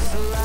life.